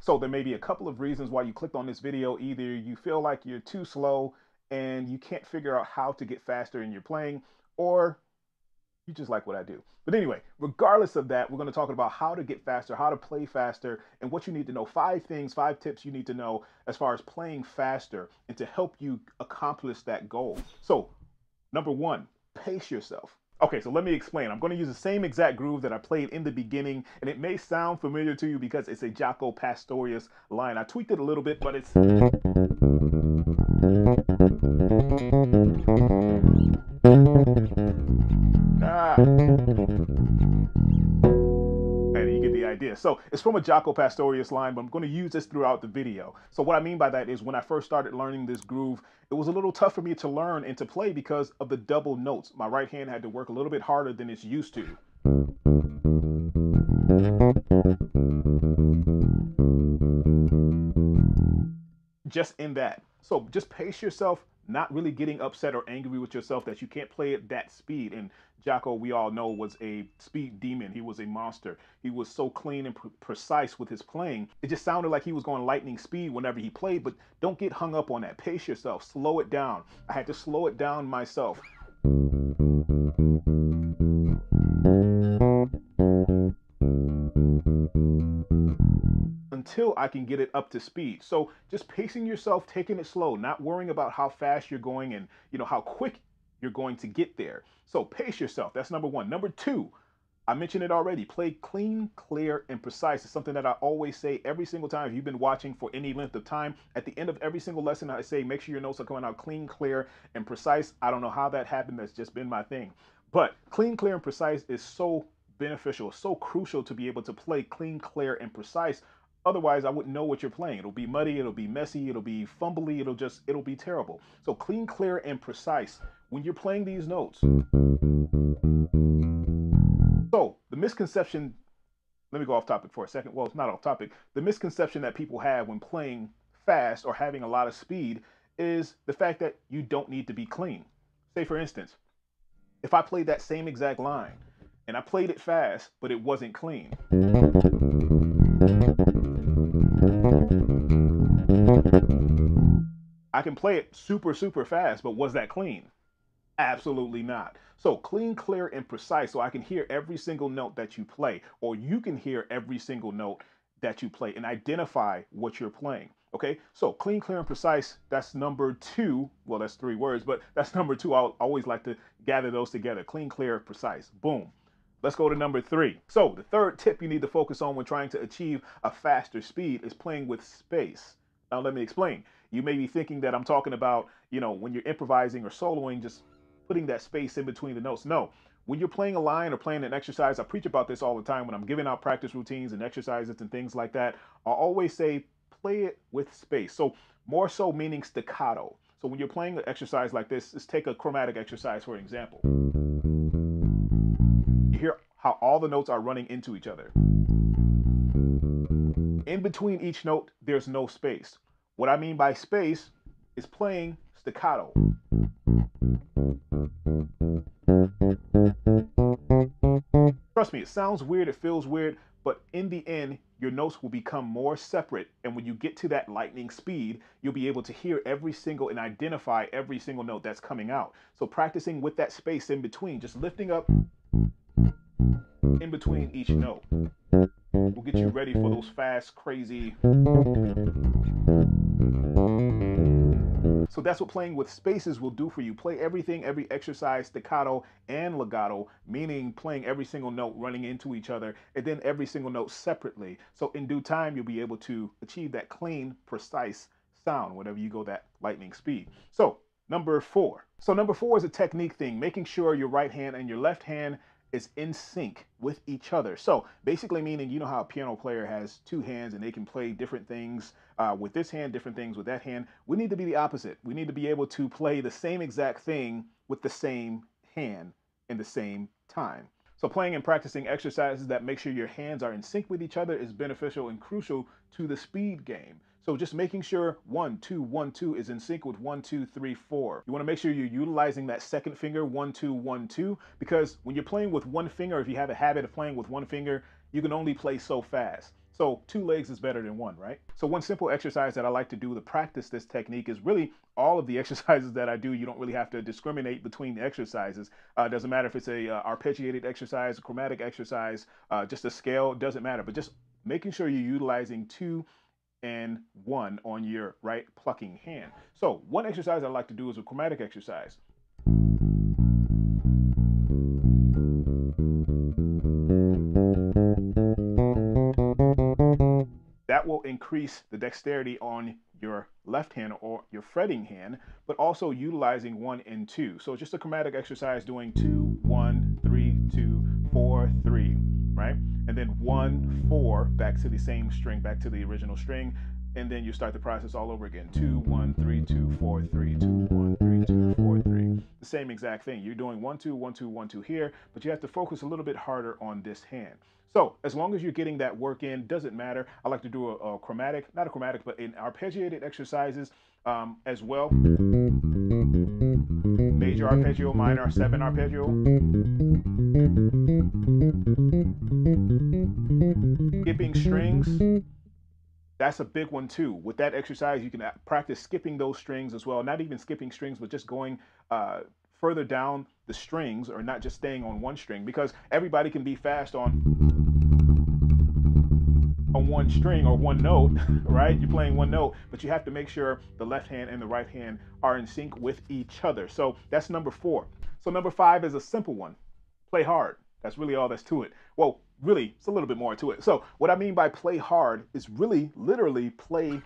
So there may be a couple of reasons why you clicked on this video. Either you feel like you're too slow and you can't figure out how to get faster in your playing, or you just like what I do. But anyway, regardless of that, we're going to talk about how to get faster, how to play faster, and what you need to know. Five things, five tips you need to know as far as playing faster and to help you accomplish that goal. So, number one, pace yourself. Okay, so let me explain. I'm going to use the same exact groove that I played in the beginning, and it may sound familiar to you because it's a Jaco Pastorius line. I tweaked it a little bit, but it's... So it's from a Jaco Pastorius line, but I'm going to use this throughout the video. So what I mean by that is when I first started learning this groove, it was a little tough for me to learn and to play because of the double notes. My right hand had to work a little bit harder than it's used to. Just in that. So just pace yourself, not really getting upset or angry with yourself that you can't play at that speed. And Jaco, we all know, was a speed demon. He was a monster. He was so clean and pre- precise with his playing. It just sounded like he was going lightning speed whenever he played, but don't get hung up on that. Pace yourself, slow it down. I had to slow it down myself. Until I can get it up to speed. So just pacing yourself, taking it slow, not worrying about how fast you're going and you know how quick you're going to get there. So pace yourself. That's number one. Number two, I mentioned it already. Play clean, clear, and precise. It's something that I always say every single time. If you've been watching for any length of time, at the end of every single lesson, I say make sure your notes are coming out clean, clear, and precise. I don't know how that happened. That's just been my thing. But clean, clear, and precise is so beneficial, so crucial to be able to play clean, clear, and precise Otherwise, I wouldn't know what you're playing. It'll be muddy, it'll be messy, it'll be fumbly, it'll just, it'll be terrible. So clean, clear, and precise when you're playing these notes. So the misconception, let me go off topic for a second. Well, it's not off topic. The misconception that people have when playing fast or having a lot of speed is the fact that you don't need to be clean. Say, for instance, if I played that same exact line and I played it fast, but it wasn't clean. I can play it super, super fast, but was that clean? Absolutely not. So clean, clear, and precise so I can hear every single note that you play, or you can hear every single note that you play and identify what you're playing. Okay, so clean, clear, and precise, that's number two. Well, that's three words, but that's number two. I always like to gather those together clean, clear, precise. Boom. Let's go to number three. So, the third tip you need to focus on when trying to achieve a faster speed is playing with space. Now, let me explain. You may be thinking that I'm talking about, you know, when you're improvising or soloing, just putting that space in between the notes. No, when you're playing a line or playing an exercise, I preach about this all the time when I'm giving out practice routines and exercises and things like that. I always say play it with space. So, more so meaning staccato. So, when you're playing an exercise like this, let's take a chromatic exercise for example You hear how all the notes are running into each other. In between each note, there's no space. What I mean by space is playing staccato. Trust me, it sounds weird, it feels weird, but in the end, your notes will become more separate. And when you get to that lightning speed, you'll be able to hear every single and identify every single note that's coming out. So practicing with that space in between, just lifting up in between each note will get you ready for those fast, crazy. So that's what playing with spaces will do for you. Play everything, every exercise, staccato and legato, meaning playing every single note running into each other, and then every single note separately. So in due time, you'll be able to achieve that clean, precise sound whenever you go that lightning speed. So number four. So number four is a technique thing, making sure your right hand and your left hand is in sync with each other. So basically meaning, you know how a piano player has two hands and they can play different things uh, with this hand, different things with that hand. We need to be the opposite. We need to be able to play the same exact thing with the same hand in the same time. So playing and practicing exercises that make sure your hands are in sync with each other is beneficial and crucial to the speed game. So just making sure one, two, one, two is in sync with one, two, three, four. You want to make sure you're utilizing that second finger, one, two, one, two, because when you're playing with one finger, if you have a habit of playing with one finger, you can only play so fast. So two legs is better than one, right? So one simple exercise that I like to do to practice this technique is really all of the exercises that I do. You don't really have to discriminate between the exercises. Uh, doesn't matter if it's a uh, arpeggiated exercise, a chromatic exercise, uh, just a scale, doesn't matter. But just making sure you're utilizing two and one on your right plucking hand. So one exercise I like to do is a chromatic exercise. That will increase the dexterity on your left hand or your fretting hand, but also utilizing one and two. So just a chromatic exercise doing two, one, three, two, four, three, right? And then one, four, back to the same string, back to the original string. And then you start the process all over again. Two, one, three, two, four, three, two, one, three, two, four. The same exact thing. You're doing one, two, one, two, one, two here, but you have to focus a little bit harder on this hand. So as long as you're getting that work in, doesn't matter. I like to do a, a chromatic, not a chromatic, but in arpeggiated exercises um, as well. Major arpeggio, minor, seven arpeggio. Skipping strings. That's a big one too. With that exercise, you can practice skipping those strings as well. Not even skipping strings, but just going uh, further down the strings or not just staying on one string because everybody can be fast on on one string or one note, right? You're playing one note, but you have to make sure the left hand and the right hand are in sync with each other. So that's number four. So number five is a simple one. Play hard. That's really all that's to it. Well, really, it's a little bit more to it. So what I mean by play hard is really literally play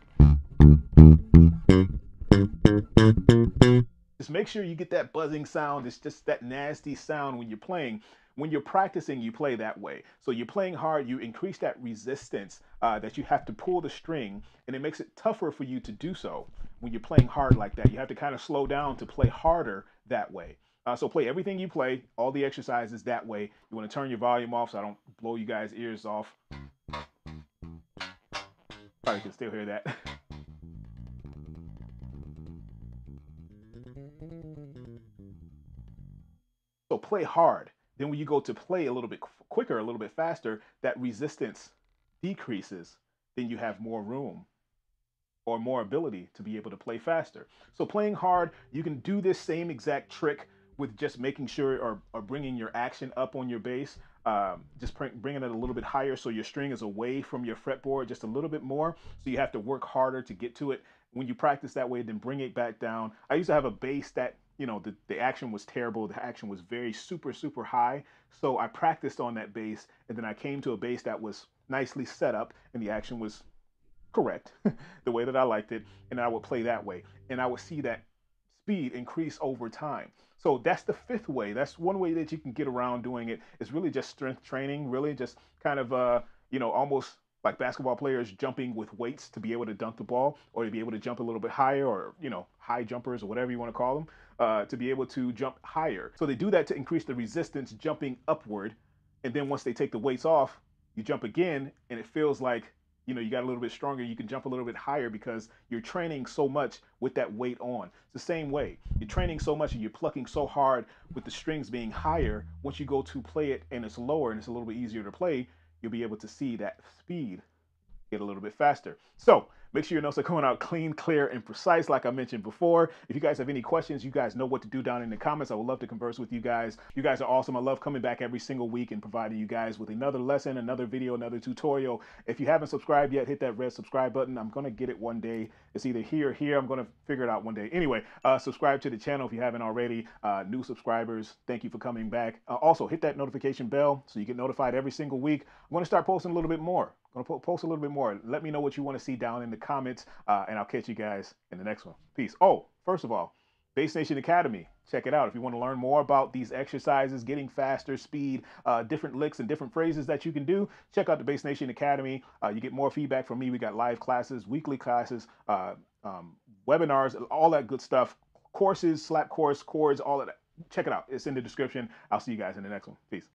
just make sure you get that buzzing sound. It's just that nasty sound when you're playing. When you're practicing, you play that way. So you're playing hard, you increase that resistance uh, that you have to pull the string, and it makes it tougher for you to do so when you're playing hard like that. You have to kind of slow down to play harder that way. Uh, so play everything you play, all the exercises that way. You want to turn your volume off so I don't blow you guys' ears off. Probably can still hear that. So play hard. Then when you go to play a little bit quicker, a little bit faster, that resistance decreases. Then you have more room or more ability to be able to play faster. So playing hard, you can do this same exact trick with just making sure or, or bringing your action up on your bass, um, just bringing it a little bit higher so your string is away from your fretboard just a little bit more. So you have to work harder to get to it. When you practice that way, then bring it back down. I used to have a bass that you know, the, the action was terrible. The action was very super, super high. So I practiced on that bass, and then I came to a bass that was nicely set up, and the action was correct, the way that I liked it, and I would play that way. And I would see that speed increase over time. So that's the fifth way. That's one way that you can get around doing it. It's really just strength training, really just kind of, uh, you know, almost like basketball players jumping with weights to be able to dunk the ball or to be able to jump a little bit higher or, you know, high jumpers or whatever you want to call them, uh, to be able to jump higher. So they do that to increase the resistance jumping upward. And then once they take the weights off, you jump again and it feels like, you know, you got a little bit stronger. You can jump a little bit higher because you're training so much with that weight on. It's the same way. You're training so much and you're plucking so hard with the strings being higher. Once you go to play it and it's lower and it's a little bit easier to play, you'll be able to see that speed get a little bit faster. So Make sure your notes are coming out clean, clear, and precise, like I mentioned before. If you guys have any questions, you guys know what to do down in the comments. I would love to converse with you guys. You guys are awesome. I love coming back every single week and providing you guys with another lesson, another video, another tutorial. If you haven't subscribed yet, hit that red subscribe button. I'm going to get it one day. It's either here or here. I'm going to figure it out one day. Anyway, uh, subscribe to the channel if you haven't already. Uh, new subscribers, thank you for coming back. Uh, also, hit that notification bell so you get notified every single week. I'm going to start posting a little bit more. To post a little bit more. Let me know what you want to see down in the comments, uh, and I'll catch you guys in the next one. Peace. Oh, first of all, Bass Nation Academy. Check it out. If you want to learn more about these exercises, getting faster, speed, uh, different licks, and different phrases that you can do, check out the Bass Nation Academy. Uh, you get more feedback from me. We got live classes, weekly classes, uh, um, webinars, all that good stuff. Courses, slap course, chords, all of that. Check it out. It's in the description. I'll see you guys in the next one. Peace.